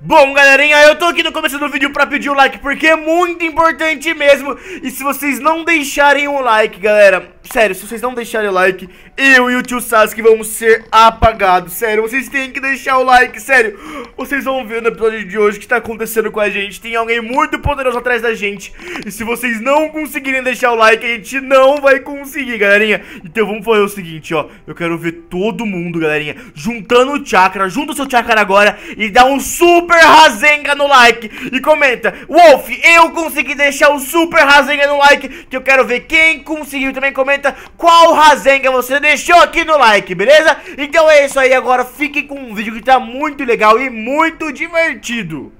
Bom, galerinha, eu tô aqui no começo do vídeo pra pedir o like porque é muito importante mesmo. E se vocês não deixarem o like, galera Sério, se vocês não deixarem o like Eu e o tio Sasuke vamos ser apagados Sério, vocês têm que deixar o like, sério. Vocês vão ver no episódio de hoje o que tá acontecendo com a gente. Tem alguém muito poderoso atrás da gente. E se vocês não conseguirem deixar o like, a gente não vai conseguir, galerinha. Então vamos fazer o seguinte, ó. Eu quero ver todo mundo, galerinha Juntando o chakra, junta o seu chakra agora E dá um super Super Rasenga no like e comenta Wolf, eu consegui deixar o Super Rasenga no like Que eu quero ver quem conseguiu. Também comenta qual Rasenga você deixou aqui no like, beleza? Então é isso aí, agora fique com um vídeo que tá muito legal e muito divertido.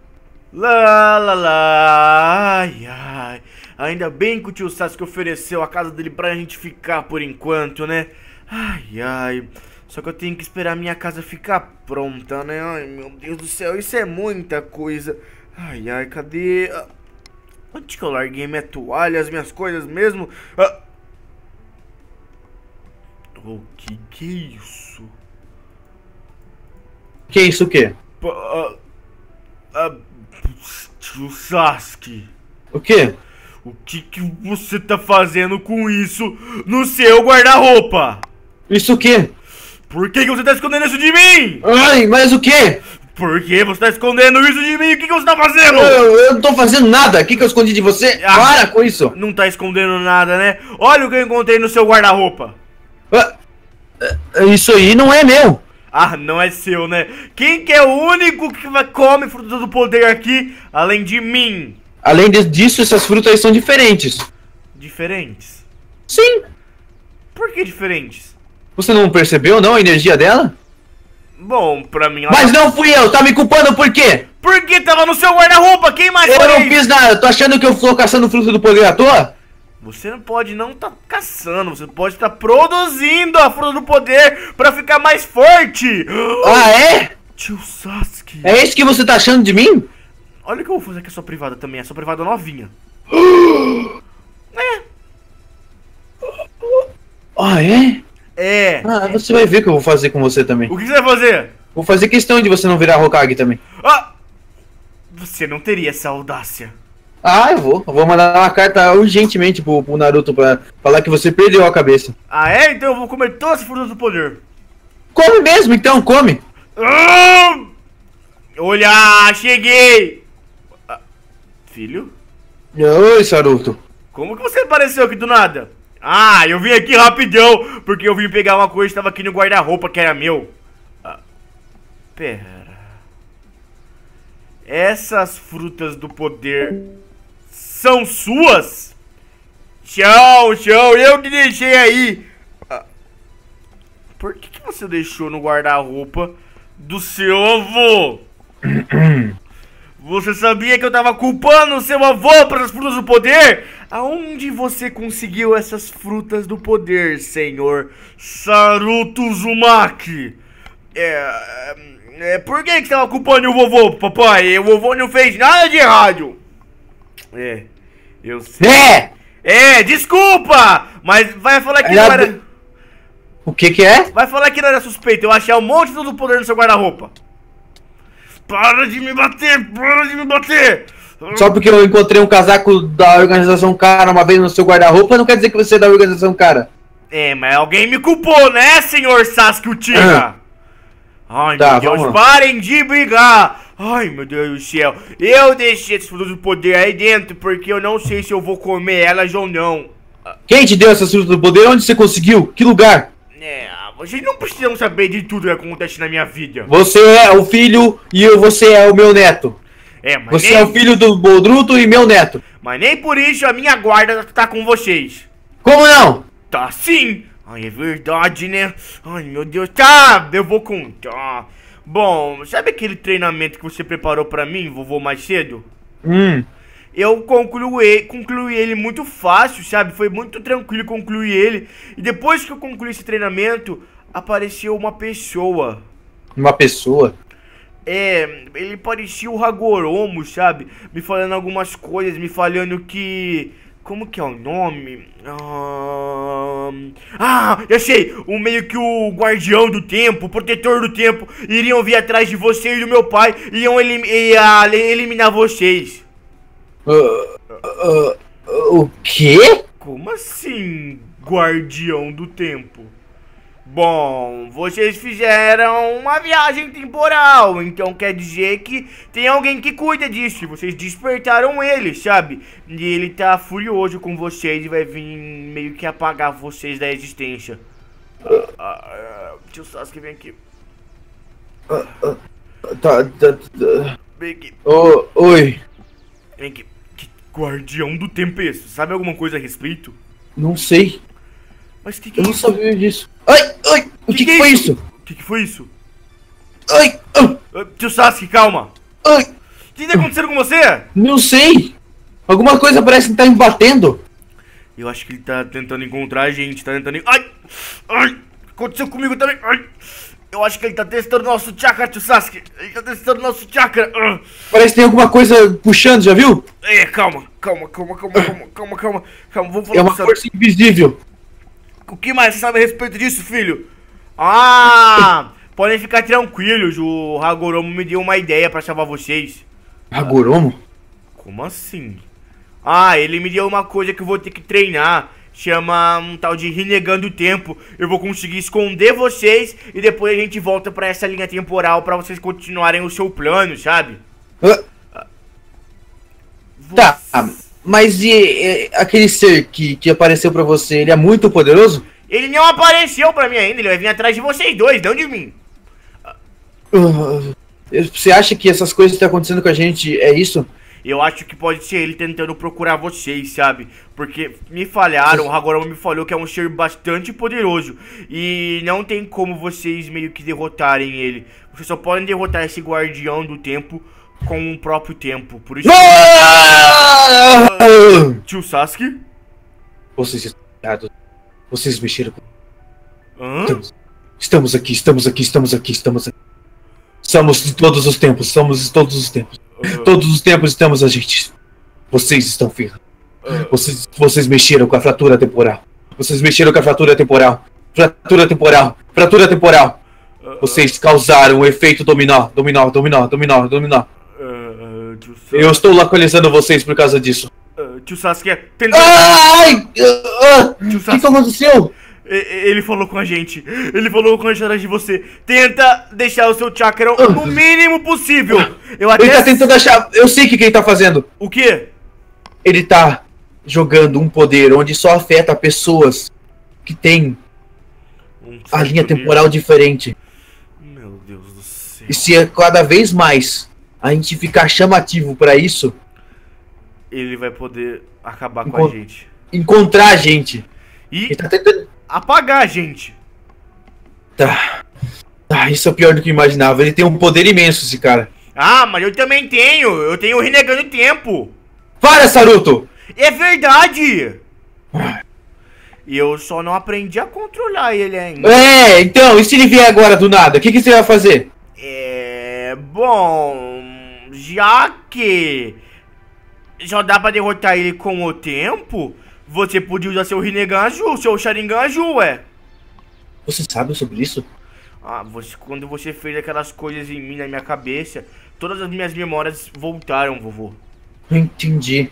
Lá, lá, lá, ai, ai. Ainda bem que o tio Sasuke ofereceu a casa dele pra gente ficar por enquanto, né? Ai, ai só que eu tenho que esperar minha casa ficar pronta, né? Ai, meu Deus do céu, isso é muita coisa. Ai, ai, cadê... Ah, onde que eu larguei minha toalha, as minhas coisas mesmo? Ah... O que que é isso? Que isso o quê? Ah, ah, tio Sasuke. O quê? O que que você tá fazendo com isso no seu guarda-roupa? Isso o quê? Por que, que você tá escondendo isso de mim? Ai, mas o quê? Por que você tá escondendo isso de mim? O que, que você tá fazendo? Eu, eu não tô fazendo nada. O que, que eu escondi de você? Ah, Para com isso. Não tá escondendo nada, né? Olha o que eu encontrei no seu guarda-roupa. Ah, é, isso aí não é meu. Ah, não é seu, né? Quem que é o único que come frutas do poder aqui, além de mim? Além disso, essas frutas aí são diferentes. Diferentes? Sim. Por que diferentes? Você não percebeu, não, a energia dela? Bom, pra mim... Mas tá... não fui eu, tá me culpando por quê? Porque tava no seu guarda-roupa, quem mais Eu não fiz nada, tô achando que eu tô caçando fruta do poder à toa? Você não pode não tá caçando, você pode estar tá produzindo a fruta do poder pra ficar mais forte. Ah, é? Tio Sasuke. É isso que você tá achando de mim? Olha o que eu vou fazer com a sua privada também, a sua privada novinha. é. Ah, é? É. Ah, você vai ver o que eu vou fazer com você também. O que você vai fazer? Vou fazer questão de você não virar Hokage também. Ah! Você não teria essa audácia. Ah, eu vou. Eu vou mandar uma carta urgentemente pro, pro Naruto pra falar que você perdeu a cabeça. Ah, é? Então eu vou comer todas as frutas do poder. Come mesmo, então, come. Ah! Olha, cheguei! Ah, filho? Oi, Saruto. Como que você apareceu aqui do nada? Ah, eu vim aqui rapidão, porque eu vim pegar uma coisa que estava aqui no guarda-roupa que era meu. Ah, pera. Essas frutas do poder são suas? Tchau, tchau, eu que deixei aí. Ah, por que, que você deixou no guarda-roupa do seu avô? Você sabia que eu tava culpando o seu avô pelas frutas do poder? Aonde você conseguiu essas frutas do poder, senhor Saruto Uzumaki? É, é, por que que tava culpando o vovô, papai? O vovô não fez nada de errado. É, eu sei. É! É, desculpa! Mas vai falar que não era... O que que é? Vai falar que não era suspeito, eu achei um monte de do poder no seu guarda-roupa. Para de me bater! Para de me bater! Só porque eu encontrei um casaco da organização cara uma vez no seu guarda-roupa, não quer dizer que você é da organização cara. É, mas alguém me culpou, né, senhor Sasuke Uchiha? Ai, tá, meu Deus, parem de brigar! Ai, meu Deus do céu. Eu deixei esses frutos do poder aí dentro porque eu não sei se eu vou comer elas ou não. Quem te deu essas frutas do poder? Onde você conseguiu? Que lugar? É, vocês não precisam saber de tudo que acontece na minha vida. Você é o filho e eu, você é o meu neto. É, mas Você nem... é o filho do Bodruto e meu neto. Mas nem por isso a minha guarda tá com vocês. Como não? Tá sim. Ai, é verdade, né? Ai, meu Deus. Tá, eu vou contar. Bom, sabe aquele treinamento que você preparou pra mim, vovô, mais cedo? Hum. Eu concluí, concluí ele muito fácil, sabe? Foi muito tranquilo concluir ele. E depois que eu concluí esse treinamento, apareceu uma pessoa. Uma pessoa? É, ele parecia o Hagoromo, sabe? Me falando algumas coisas, me falando que... Como que é o nome? Ah... Ahn, Ah, eu sei! O meio que o guardião do tempo, o protetor do tempo, iriam vir atrás de você e do meu pai e iam elim ia eliminar vocês. Ah, ah, o quê? Como assim, guardião do tempo? Bom, vocês fizeram uma viagem temporal, então quer dizer que tem alguém que cuida disso. Vocês despertaram ele, sabe? E ele tá furioso com vocês e vai vir meio que apagar vocês da existência. Ah, ah, ah, tio Sasuke, vem aqui. Tá, tá, tá. Vem aqui, Ô, oi. vem aqui. Que guardião do tempo é esse? Sabe alguma coisa a respeito? Não sei. Mas que que Eu é não isso? sabia disso. Ai, ai, o que, que, que, é foi isso? O que, foi isso? Ai, ah. Ah, Tio Sasuke, calma. Ai. O que tá acontecendo com você? Não sei. Alguma coisa parece que tá me batendo. Eu acho que ele tá tentando encontrar a gente, tá tentando... Ai, ai, aconteceu comigo também. Ai. Eu acho que ele tá testando nosso chakra, tio Sasuke. Ele tá testando nosso chakra. Ah. Parece que tem alguma coisa puxando, já viu? É, calma, calma, calma, calma, calma, calma, calma. calma. Vamos falar é uma força invisível. O que mais você sabe a respeito disso, filho? Ah! Podem ficar tranquilos, o Hagoromo me deu uma ideia pra salvar vocês. Agoromo? Como assim? Ah, ele me deu uma coisa que eu vou ter que treinar. Chama um tal de Renegando o Tempo. Eu vou conseguir esconder vocês e depois a gente volta pra essa linha temporal pra vocês continuarem o seu plano, sabe? Tá, Você- mas e, e, aquele ser que, que apareceu pra você, ele é muito poderoso? Ele não apareceu pra mim ainda, ele vai vir atrás de vocês dois, não de mim. Ah, Você acha que essas coisas que estão acontecendo com a gente é isso? Eu acho que pode ser ele tentando procurar vocês, sabe? Porque me falharam, o Hagoromo me falou que é um ser bastante poderoso. E não tem como vocês meio que derrotarem ele. Vocês só podem derrotar esse guardião do tempo com o próprio tempo. Por isso, Ah! tio Sasuke. Vocês estão errados. Vocês mexeram com. Hã? Estamos, estamos aqui, estamos aqui, estamos aqui, estamos aqui. Somos de todos os tempos, somos de todos os tempos. Todos os tempos estamos a gente. Vocês estão ferrados. Vocês, vocês mexeram com a fratura temporal. Vocês mexeram com a fratura temporal. Fratura temporal. Fratura temporal. Vocês causaram o efeito dominó. Dominó, dominó, dominó, dominó. Ah, tio Eu Sasuke. estou localizando vocês por causa disso. ah, tio Sasuke. Tenta... Ai! Ah, ah, Tio O que, Sasuke. aconteceu? Ele falou com a gente. Ele falou com a gente atrás de você. Tenta deixar o seu chakra no mínimo possível. Eu até. Ele tá tentando achar. Eu sei o que, que ele tá fazendo. O quê? Ele tá jogando um poder onde só afeta pessoas que têm Um a linha poder. temporal diferente. Meu Deus do céu. E se é cada vez mais a gente ficar chamativo pra isso, Ele vai poder acabar com a gente. encontrar a gente. Ele E tá tentando. apagar a gente. Tá. Ah, isso é pior do que eu imaginava. Ele tem um poder imenso, esse cara. Ah, mas eu também tenho. Eu tenho o Renegando Tempo. Para, Saruto! É verdade. E eu só não aprendi a controlar ele ainda. É, então, e se ele vier agora do nada? O que, que você vai fazer? É. Bom. Já que. Já dá pra derrotar ele com o tempo. Você podia usar seu Rinnegan Azul, seu Sharingan Azul, é. Você sabe sobre isso? Ah, você, quando você fez aquelas coisas em mim, na minha cabeça, todas as minhas memórias voltaram, vovô. Entendi.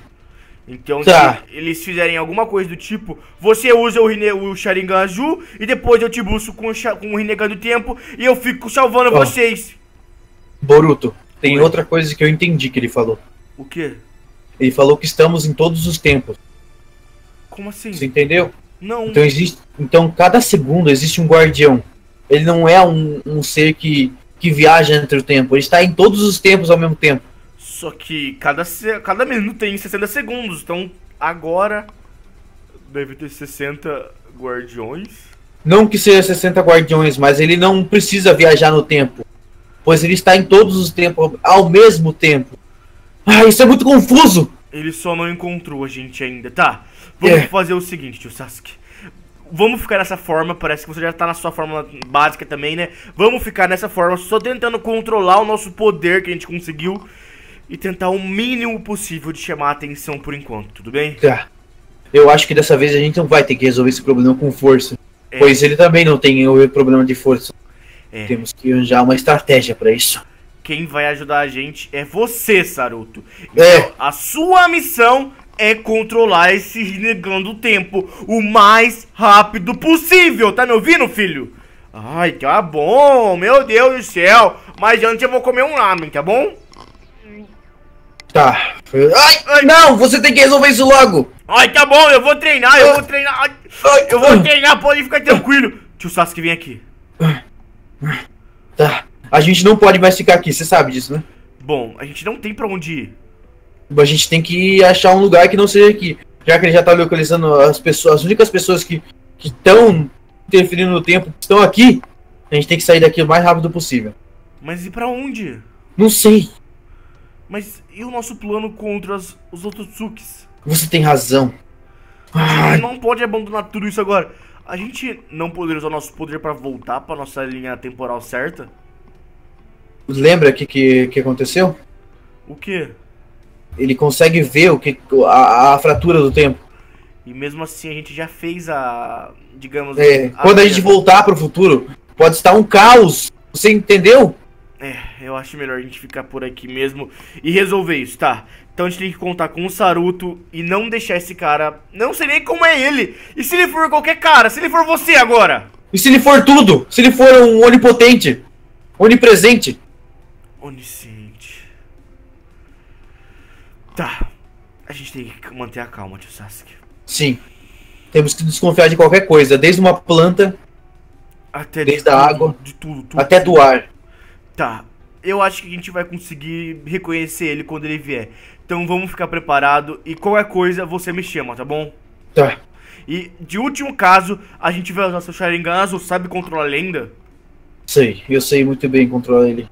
Então, Tá. se eles fizerem alguma coisa do tipo, você usa o, Rine, o Sharingan azul e depois eu te busco com o, com o Rinnegan do tempo e eu fico salvando Ó. vocês. Boruto, tem Oi. outra coisa que eu entendi que ele falou. O quê? Ele falou que estamos em todos os tempos. Como assim? Você entendeu? Não. Então existe. Então cada segundo existe um guardião. Ele não é um, um ser que, que viaja entre o tempo. Ele está em todos os tempos ao mesmo tempo. Só que cada, cada minuto tem 60 segundos. Então agora deve ter 60 guardiões. Não que seja 60 guardiões, mas ele não precisa viajar no tempo. Pois ele está em todos os tempos ao mesmo tempo. Ah, isso é muito confuso! Ele só não encontrou a gente ainda. Tá, vamos É. fazer o seguinte, tio Sasuke. Vamos ficar nessa forma, parece que você já tá na sua forma básica também, né? Vamos ficar nessa forma, só tentando controlar o nosso poder que a gente conseguiu e tentar o mínimo possível de chamar a atenção por enquanto, tudo bem? Tá. eu acho que dessa vez a gente não vai ter que resolver esse problema com força. É. Pois ele também não tem o problema de força. É. Temos que arranjar uma estratégia pra isso. Quem vai ajudar a gente é você, Saruto. É. Então, a sua missão é controlar esse renegando tempo o mais rápido possível. Tá me ouvindo, filho? Ai, tá bom, meu Deus do céu. Mas antes eu vou comer um ramen, tá bom? Tá. Ai, ai, não, você tem que resolver isso logo. Ai, tá bom, eu vou treinar, eu vou treinar. Ai, Ai, Eu vou treinar, pode ficar tranquilo. Tio Sasuke, vem aqui. Tá. A gente não pode mais ficar aqui, você sabe disso, né? Bom, a gente não tem pra onde ir. A gente tem que achar um lugar que não seja aqui. Já que ele já tá localizando as pessoas, as únicas pessoas que estão interferindo no tempo que estão aqui, a gente tem que sair daqui o mais rápido possível. Mas e pra onde? Não sei. Mas e o nosso plano contra as- os Ototsukis? Você tem razão. Não pode abandonar tudo isso agora. A gente não poderia usar o nosso poder pra voltar pra nossa linha temporal certa? lembra o que, que, que aconteceu? O quê? Ele consegue ver o que a, a fratura do tempo. E mesmo assim a gente já fez a. Digamos. É, quando a gente voltar pro futuro, pode estar um caos. Você entendeu? É, eu acho melhor a gente ficar por aqui mesmo e resolver isso, tá? Então a gente tem que contar com o Saruto e não deixar esse cara. Não sei nem como é ele. E se ele for qualquer cara? Se ele for você agora? E se ele for tudo? Se ele for um onipotente? Onipresente? Onisciente. Tá. A gente tem que manter a calma, tio Sasuke. Sim. Temos que desconfiar de qualquer coisa, desde uma planta Até Desde de a tudo, água De tudo, tudo. até do ar. Tá. Eu acho que a gente vai conseguir reconhecer ele quando ele vier. Então vamos ficar preparado e qualquer coisa você me chama, tá bom? Tá. E de último caso, a gente vai usar seu Sharingan azul, sabe controlar a lenda? Sei, eu sei muito bem controlar ele.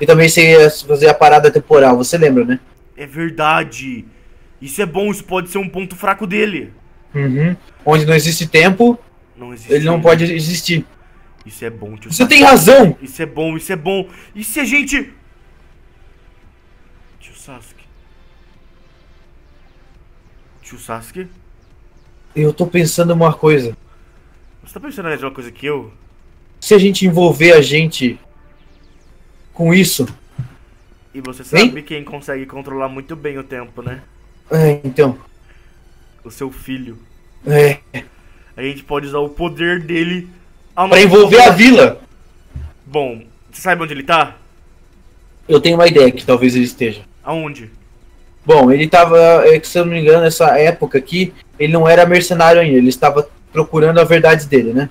E também sei fazer a parada temporal, você lembra, né? É verdade. Isso é bom, isso pode ser um ponto fraco dele. Uhum. Onde não existe tempo, Não existe. ele não pode existir. Isso é bom, tio Você tem razão! Isso é bom, isso é bom. E se a gente. Tio Sasuke. Tio Sasuke? Eu tô pensando uma coisa. Você tá pensando na mesma coisa que eu? Se a gente envolver a gente com isso. E você Hein? sabe quem consegue controlar muito bem o tempo, né? É, então. O seu filho. É. A gente pode usar o poder dele nosso envolver a vila. Bom, você sabe onde ele tá? Eu tenho uma ideia que talvez ele esteja. Aonde? Bom, ele tava, é se eu não me engano, nessa época aqui, ele não era mercenário ainda, ele estava procurando a verdade dele, né?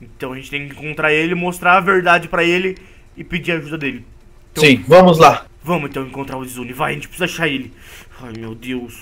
Então a gente tem que encontrar ele, mostrar a verdade pra ele e pedir a ajuda dele. Então, Sim, vamos lá. Vamos então encontrar o Izuni. Vai, a gente precisa achar ele. Ai meu Deus.